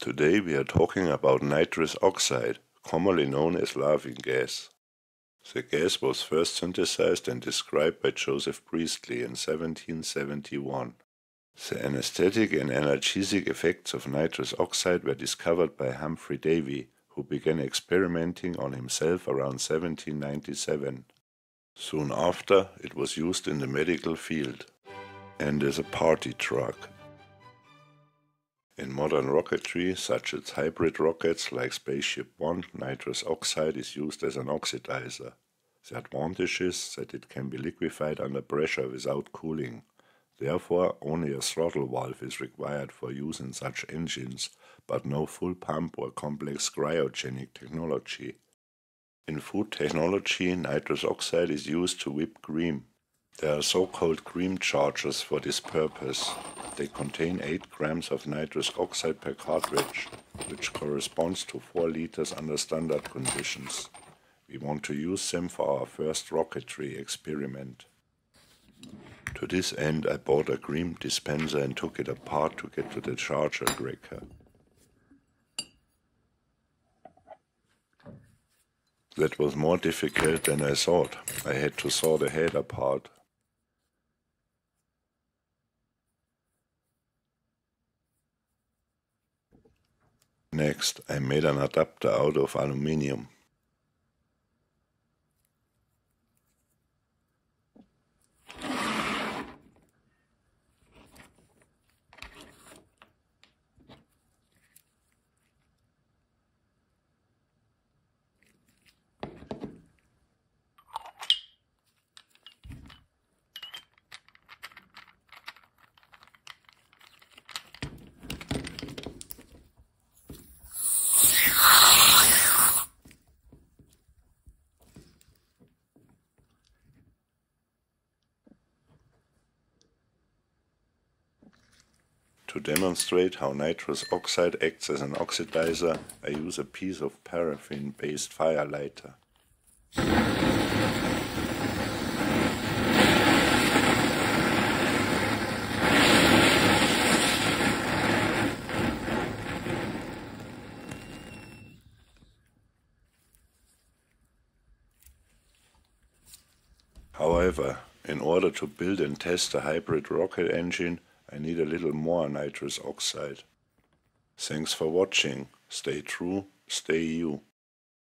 Today we are talking about nitrous oxide, commonly known as laughing gas. The gas was first synthesized and described by Joseph Priestley in 1771. The anesthetic and analgesic effects of nitrous oxide were discovered by Humphry Davy, who began experimenting on himself around 1797. Soon after, it was used in the medical field and as a party drug. In modern rocketry, such as hybrid rockets like Spaceship One, nitrous oxide is used as an oxidizer. The advantage is that it can be liquefied under pressure without cooling. Therefore, only a throttle valve is required for use in such engines, but no full pump or complex cryogenic technology. In food technology, nitrous oxide is used to whip cream. There are so-called cream chargers for this purpose. They contain 8 grams of nitrous oxide per cartridge, which corresponds to 4 liters under standard conditions. We want to use them for our first rocketry experiment. To this end I bought a cream dispenser and took it apart to get to the charger cracker. That was more difficult than I thought. I had to saw the head apart. Next, I made an adapter out of aluminium. To demonstrate how nitrous oxide acts as an oxidizer, I use a piece of paraffin-based fire lighter. However, in order to build and test a hybrid rocket engine, I need a little more nitrous oxide. Thanks for watching. Stay true, stay you.